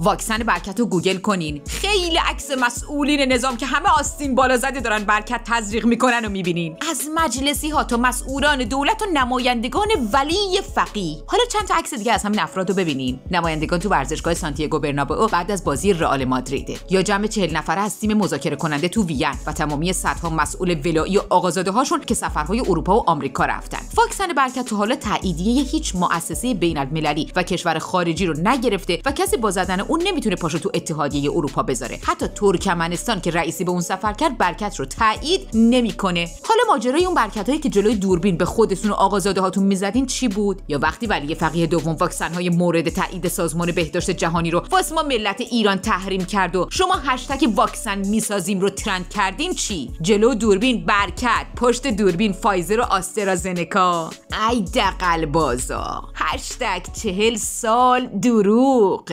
واکسن برکت رو گوگل کنین. خیلی عکس مسئولین نظام که همه آستین بالا زده دارن برکت تزریق می‌کنن و می‌بینین. از مجلسی ها تا مسئولان دولت و نمایندگان ولی فقیه حالا چند تا عکس دیگه از همین افراد رو ببینین. نمایندگان تو ورزشگاه سانتیاگو برنابئو بعد از بازی رئال مادریده یا جمع چهل نفره از تیم مذاکره کننده تو وین و تمامی صدها مسئول ولایی و آقازاده هاشون که سفرهای اروپا و آمریکا رفتن. واکسن برکت تو حالا تاییدیه هیچ مؤسسه بین المللی و کشور خارجی رو نگرفته و کسی با زدن اون نمی‌تونه پاشو تو اتحادیه اروپا بذاره. حتی ترکمنستان که رئیسی به اون سفر کرد برکت رو تایید نمی‌کنه. حالا ماجرای اون برکت هایی که جلوی دوربین به خودتون و آقازاده هاتون می‌زدین چی بود؟ یا وقتی ولی فقیه دوم واکسن های مورد تایید سازمان بهداشت جهانی رو واسه ما ملت ایران تحریم کرد و شما هشتگ واکسن می‌سازیم رو ترند کردین چی؟ جلو دوربین برکت پشت دوربین فایزر و آسترازنکا. ای دقل بازا هشتگ چهل سال دروغ.